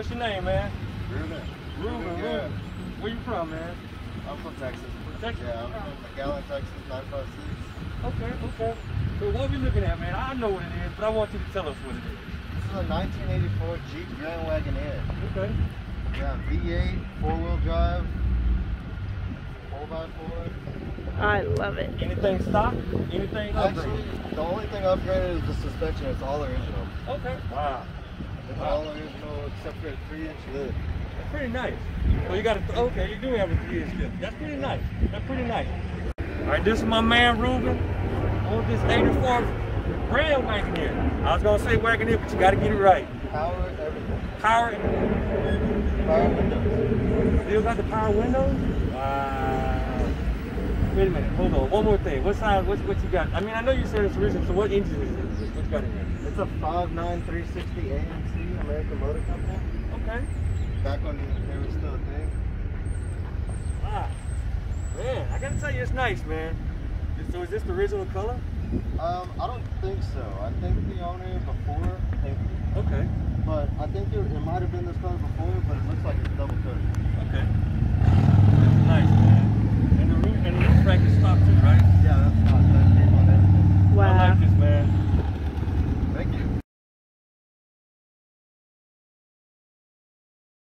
what's your name, man? Ruben. Ruben, Yeah. Ruben. Where you from, man? I'm from Texas. Texas? Yeah, I'm from McAllen, Texas, 956. Okay, okay. So what we looking at, man? I know what it is, but I want you to tell us what it is. This is a 1984 Jeep Grand Wagoneer. Okay. Yeah, V8, four-wheel drive, 4x4. I love it. Anything stock? Anything Actually, upgraded? the only thing upgraded is the suspension. It's all original. Okay. Wow. It's Wow. all original except for a three-inch lift. That's pretty nice. So you got a, okay, you do have a three inch lift. That's pretty nice. That's pretty nice. All right, this is my man Ruben on this 84 Grand Wagoneer. I was gonna say wagon Wagoneer, but you gotta get it right. Power, everything. Power, Power windows. still got the power windows? Wow. Wait a minute, hold on. One more thing. What size, what, what you got? I mean, I know you said it's original, so what engine is it? What you got in there? It's a 59360 AMC American Motor Company. Okay. Back when they were still a thing. Wow. Man, I gotta tell you, it's nice, man. So is this the original color? Um, I don't think so. I think the owner before. Okay. But I think it, it might have been this color before, but it looks like it's double coated. Okay. That's nice, man. And the roof, and the roof rack is stock too, right? Yeah, that's fine.